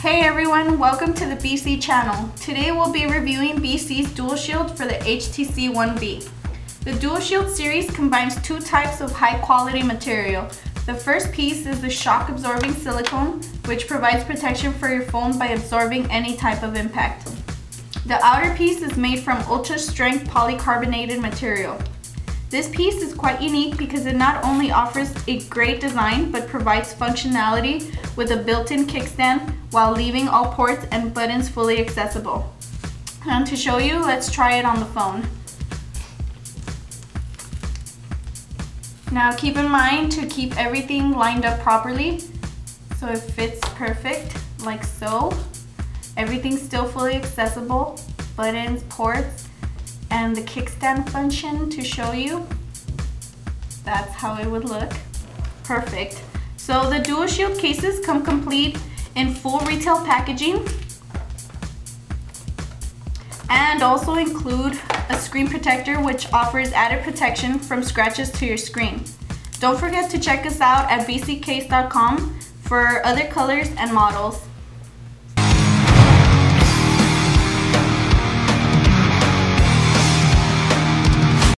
Hey everyone, welcome to the BC channel. Today we'll be reviewing BC's Duo Shield for the HTC One V. The Duo Shield series combines two types of high quality material. The first piece is the shock absorbing silicone, which provides protection for your phone by absorbing any type of impact. The outer piece is made from ultra strength polycarbonated material. This piece is quite unique because it not only offers a great design but provides functionality with a built-in kickstand while leaving all ports and buttons fully accessible. And to show you, let's try it on the phone. Now keep in mind to keep everything lined up properly so it fits perfect like so. Everything's still fully accessible, buttons, ports, and the kickstand function to show you. That's how it would look. Perfect. So the Duo Shield cases come complete in full retail packaging and also include a screen protector which offers added protection from scratches to your screen. Don't forget to check us out at bccase.com for other colors and models.